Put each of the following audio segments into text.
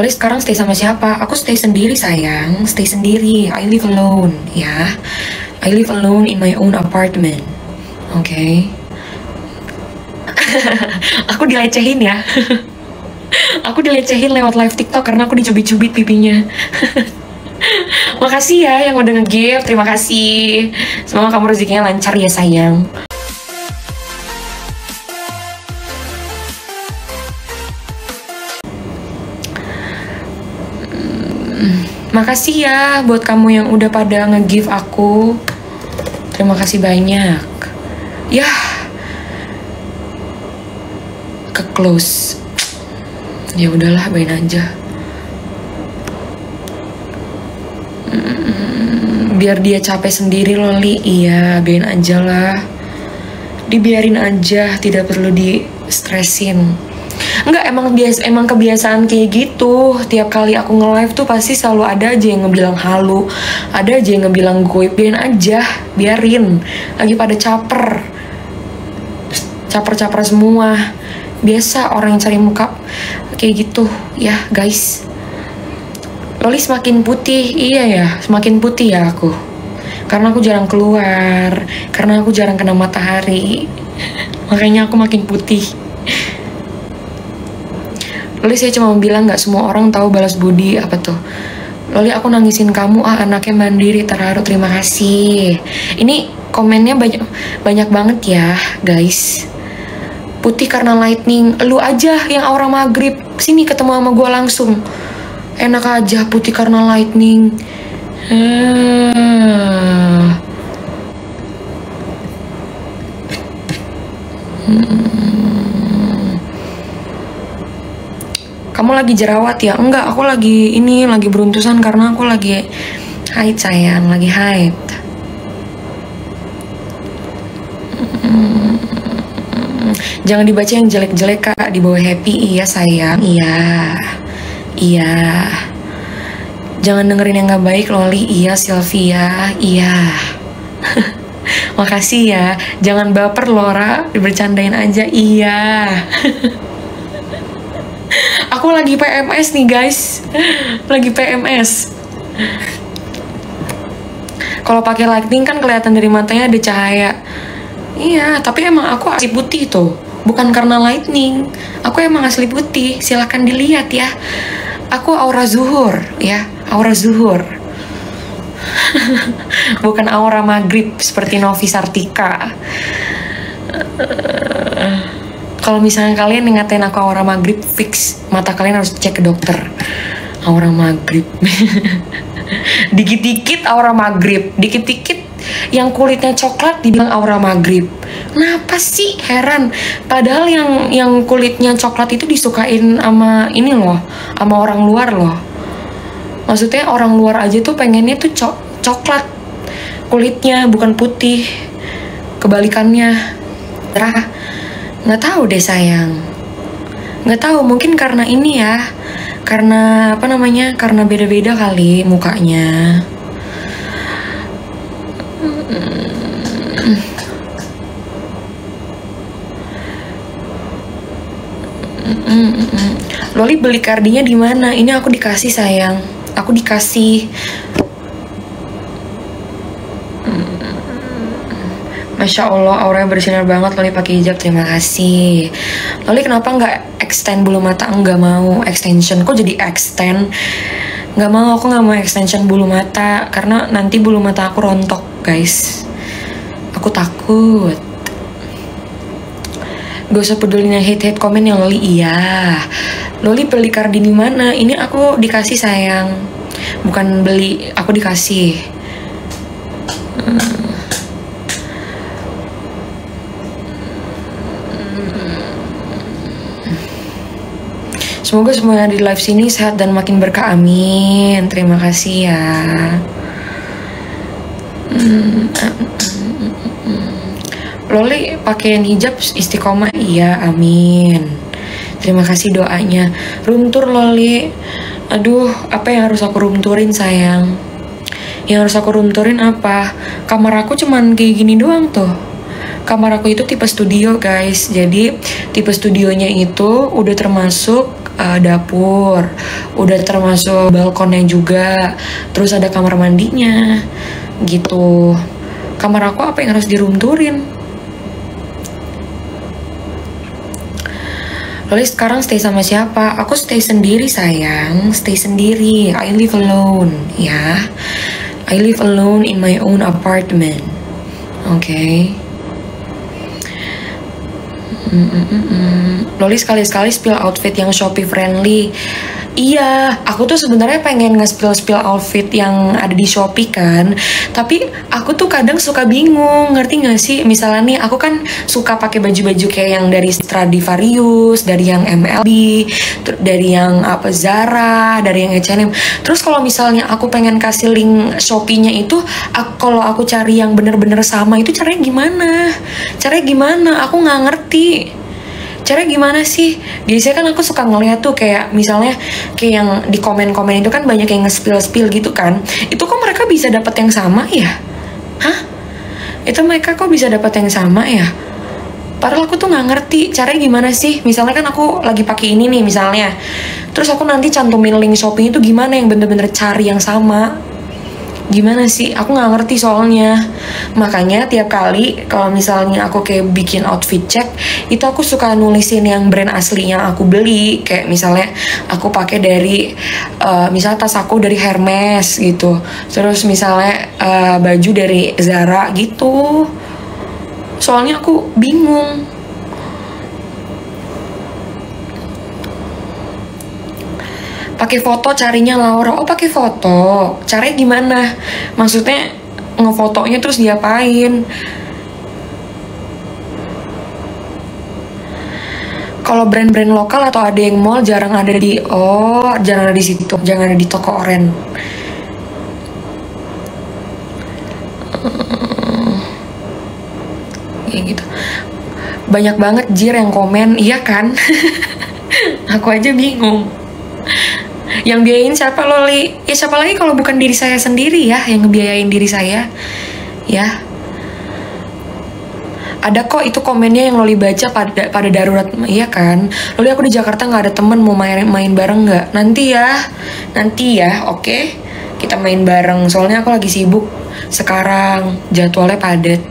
Loli sekarang stay sama siapa? Aku stay sendiri sayang, stay sendiri. I live alone, ya. I live alone in my own apartment. Oke. Okay. aku dilecehin ya. aku dilecehin lewat live TikTok karena aku dicubit-cubit pipinya. Makasih ya yang udah nge-gift, terima kasih. Semoga kamu rezekinya lancar ya sayang. Makasih ya buat kamu yang udah pada nge-gift aku. Terima kasih banyak. Ya, ke close. Ya udahlah, bain aja. biar dia capek sendiri Loli iya biarin aja lah dibiarin aja tidak perlu di stresin Enggak emang bias emang kebiasaan kayak gitu. Tiap kali aku nge-live tuh pasti selalu ada aja yang ngebilang halu ada aja yang ngebilang gue biarin aja biarin. Lagi pada caper. Caper-caper semua. Biasa orang yang cari muka kayak gitu. Ya guys. Loli semakin putih, iya ya, semakin putih ya aku. Karena aku jarang keluar, karena aku jarang kena matahari. Makanya aku makin putih. Loli saya cuma bilang nggak semua orang tahu balas budi apa tuh. Loli aku nangisin kamu ah anaknya mandiri terharu terima kasih. Ini komennya banyak banyak banget ya guys. Putih karena lightning, lu aja yang aura maghrib. Sini ketemu sama gue langsung enak aja putih karena lightning hmm. Kamu lagi jerawat ya? Enggak, aku lagi ini lagi beruntusan karena aku lagi haid sayang, lagi haid. Jangan dibaca yang jelek-jelek kak, di bawah happy iya sayang, iya. Iya. Jangan dengerin yang gak baik, Loli. Iya, Sylvia. Iya. Makasih ya. Jangan baper, Lora. Dibercandain aja. Iya. Aku lagi PMS nih, guys. Lagi PMS. Kalau pakai lighting kan kelihatan dari matanya ada cahaya. Iya, tapi emang aku asli putih tuh. Bukan karena lightning. Aku emang asli putih. Silahkan dilihat ya aku aura zuhur ya aura zuhur bukan aura maghrib seperti Novi Sartika kalau misalnya kalian ngatain aku aura maghrib fix. Mata kalian harus cek ke dokter. Aura maghrib. Dikit-dikit aura maghrib. Dikit-dikit yang kulitnya coklat dibilang aura maghrib. Kenapa sih? Heran? Padahal yang yang kulitnya coklat itu disukain sama ini loh, sama orang luar loh. Maksudnya orang luar aja tuh pengennya tuh cok coklat. Kulitnya bukan putih. Kebalikannya, terah nggak tahu deh sayang. Nggak tahu mungkin karena ini ya, karena apa namanya? Karena beda-beda kali mukanya. Loli beli kardinya di mana? Ini aku dikasih sayang. Aku dikasih. Masya Allah, auranya bersinar banget Loli pakai hijab. Terima kasih. Loli kenapa nggak extend bulu mata? Nggak mau extension. Kok jadi extend? Nggak mau, aku nggak mau extension bulu mata karena nanti bulu mata aku rontok, guys. Aku takut. Gak usah peduli yang hate-hate komen yang Loli iya Loli beli Kardini mana? Ini aku dikasih sayang Bukan beli, aku dikasih hmm. Semoga semua yang di live sini sehat dan makin berkah amin. Terima kasih ya. Hmm. Loli pakaian hijab istiqomah? Iya amin. Terima kasih doanya. Room Loli. Aduh apa yang harus aku room sayang? Yang harus aku room apa? Kamar aku cuman kayak gini doang tuh. Kamar aku itu tipe studio guys. Jadi tipe studionya itu udah termasuk uh, dapur, udah termasuk balkonnya juga, terus ada kamar mandinya, gitu. Kamar aku apa yang harus dirunturin? Lalu sekarang stay sama siapa? Aku stay sendiri sayang, stay sendiri. I live alone, ya. I live alone in my own apartment. Oke. Okay. Mm -mm -mm. Loli sekali-sekali spill outfit yang Shopee friendly Iya, aku tuh sebenarnya pengen nge-spill-spill outfit yang ada di Shopee kan. Tapi aku tuh kadang suka bingung, ngerti gak sih? Misalnya nih, aku kan suka pakai baju-baju kayak yang dari Stradivarius, dari yang MLB, dari yang apa Zara, dari yang H&M. Terus kalau misalnya aku pengen kasih link Shopee-nya itu, aku, kalau aku cari yang bener-bener sama itu caranya gimana? Caranya gimana? Aku nggak ngerti cara gimana sih? Biasanya kan aku suka ngeliat tuh kayak misalnya kayak yang di komen-komen itu kan banyak yang nge-spill-spill gitu kan. Itu kok mereka bisa dapat yang sama ya? Hah? Itu mereka kok bisa dapat yang sama ya? Padahal aku tuh nggak ngerti caranya gimana sih. Misalnya kan aku lagi pakai ini nih misalnya. Terus aku nanti cantumin link shopping itu gimana yang bener-bener cari yang sama gimana sih? Aku nggak ngerti soalnya. Makanya tiap kali kalau misalnya aku kayak bikin outfit check itu aku suka nulisin yang brand asli yang aku beli. Kayak misalnya aku pakai dari uh, misalnya tas aku dari Hermes gitu. Terus misalnya uh, baju dari Zara gitu. Soalnya aku bingung pakai foto carinya Laura. Oh pakai foto. Caranya gimana? Maksudnya ngefotonya terus diapain? Kalau brand-brand lokal atau ada yang mall jarang ada di oh jarang ada di situ. Jangan ada di toko oren. Kayak gitu. Banyak banget jir yang komen. Iya kan? Aku aja bingung yang biayain siapa Loli? Ya siapa lagi kalau bukan diri saya sendiri ya yang ngebiayain diri saya? Ya. Ada kok itu komennya yang Loli baca pada pada darurat iya kan? Loli aku di Jakarta nggak ada temen mau main main bareng nggak? Nanti ya. Nanti ya oke? Kita main bareng soalnya aku lagi sibuk. Sekarang jadwalnya padat.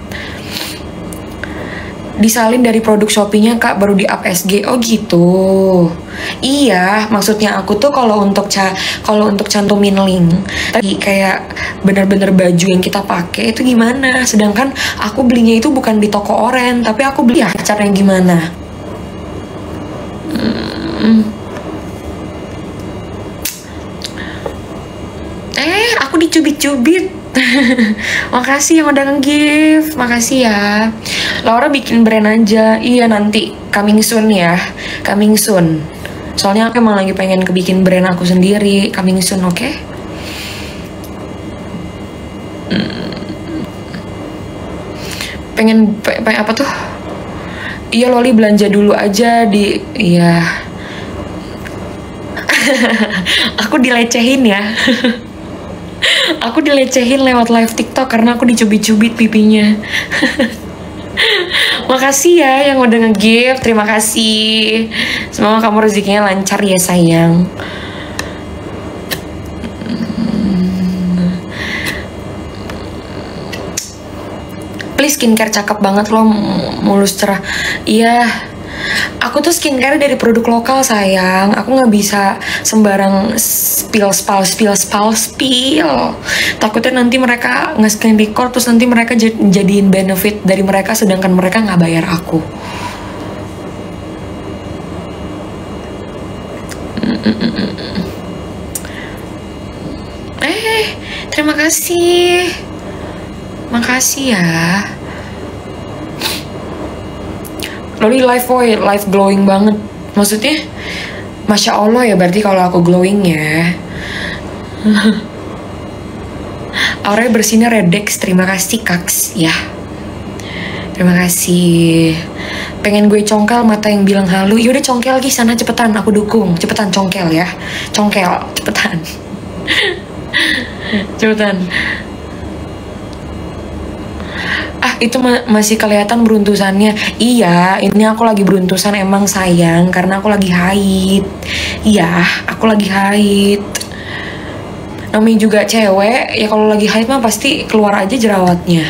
Disalin dari produk Shopee-nya kak baru di up SG oh gitu iya maksudnya aku tuh kalau untuk ca kalau untuk cantumin link tapi kayak bener-bener baju yang kita pakai itu gimana? Sedangkan aku belinya itu bukan di toko oren tapi aku beli ya caranya gimana? Hmm. eh aku dicubit-cubit. Makasih yang udah nge-give Makasih ya. Laura bikin brand aja. Iya nanti Coming soon ya. Coming soon Soalnya aku emang lagi pengen kebikin brand aku sendiri Coming soon oke okay? hmm. Pengen pe, pe, apa tuh Iya Loli belanja dulu aja di Iya Aku dilecehin ya aku dilecehin lewat live TikTok karena aku dicubit-cubit pipinya. Makasih ya yang udah nge-give, terima kasih. Semoga kamu rezekinya lancar ya sayang. Please skincare cakep banget loh, mulus cerah. Iya, aku tuh skincare dari produk lokal sayang. Aku nggak bisa sembarang spill spill spill spill spill. Takutnya nanti mereka nge-screen record terus nanti mereka jadiin benefit dari mereka sedangkan mereka nggak bayar aku. Eh terima kasih. Makasih ya Loli live boy, live glowing banget. Maksudnya, masya Allah ya berarti kalau aku glowing ya. Auranya bersihnya redex, terima kasih kaks ya. Terima kasih. Pengen gue congkel mata yang bilang halu, yaudah congkel lagi sana cepetan, aku dukung. Cepetan congkel ya, congkel, cepetan. cepetan. Ah, itu ma- masih kelihatan beruntusannya. Iya, ini aku lagi beruntusan emang sayang karena aku lagi haid. Iya, aku lagi haid. Namanya juga cewek, ya kalau lagi haid mah pasti keluar aja jerawatnya.